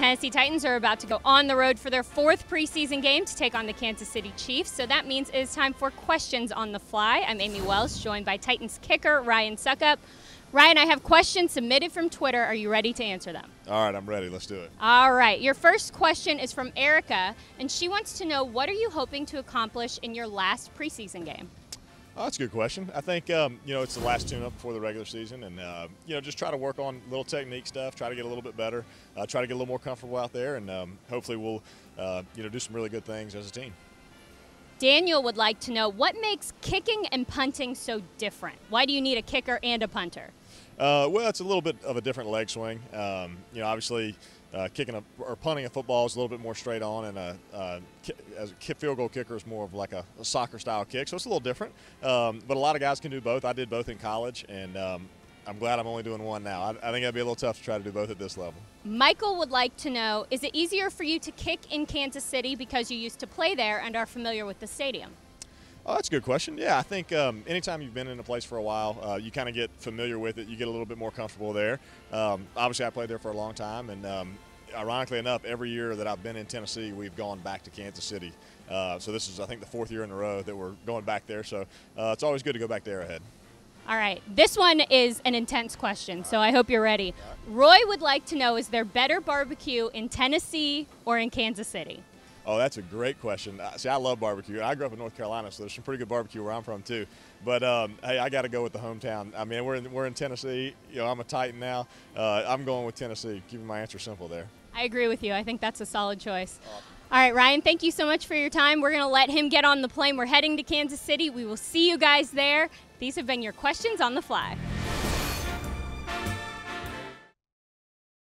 Tennessee Titans are about to go on the road for their fourth preseason game to take on the Kansas City Chiefs. So that means it is time for questions on the fly. I'm Amie Wells, joined by Titans kicker Ryan Succop. Ryan, I have questions submitted from Twitter. Are you ready to answer them? All right, I'm ready. Let's do it. All right. Your first question is from Erica, and she wants to know what are you hoping to accomplish in your last preseason game? Oh, that's a good question. I think um, you know it's the last tune-up before the regular season, and uh, you know just try to work on little technique stuff, try to get a little bit better, uh, try to get a little more comfortable out there, and um, hopefully we'll uh, you know do some really good things as a team. Daniel would like to know what makes kicking and punting so different. Why do you need a kicker and a punter? Uh, well, it's a little bit of a different leg swing. Um, you know, obviously, uh, kicking a, or punting a football is a little bit more straight on, and a, uh, as a field goal kicker is more of like a, a soccer style kick, so it's a little different. Um, but a lot of guys can do both. I did both in college, and um, I'm glad I'm only doing one now. I, I think it'd be a little tough to try to do both at this level. Michael would like to know: Is it easier for you to kick in Kansas City because you used to play there and are familiar with the stadium? Oh, that's a good question. Yeah, I think um, anytime you've been in a place for a while, uh, you kind of get familiar with it. You get a little bit more comfortable there. Um, obviously, I played there for a long time, and um, ironically enough, every year that I've been in Tennessee, we've gone back to Kansas City. Uh, so this is, I think, the fourth year in a row that we're going back there. So uh, it's always good to go back there ahead. All right. This one is an intense question, so I hope you're ready. Roy would like to know is there better barbecue in Tennessee or in Kansas City? Oh, that's a great question. See, I love barbecue. I grew up in North Carolina, so there's some pretty good barbecue where I'm from too. But um, hey, I got to go with the hometown. I mean, we're in, we're in Tennessee. You know, I'm a Titan now. Uh, I'm going with Tennessee. Keeping my answer simple there. I agree with you. I think that's a solid choice. All right, Ryan, thank you so much for your time. We're going to let him get on the plane. We're heading to Kansas City. We will see you guys there. These have been your questions on the fly.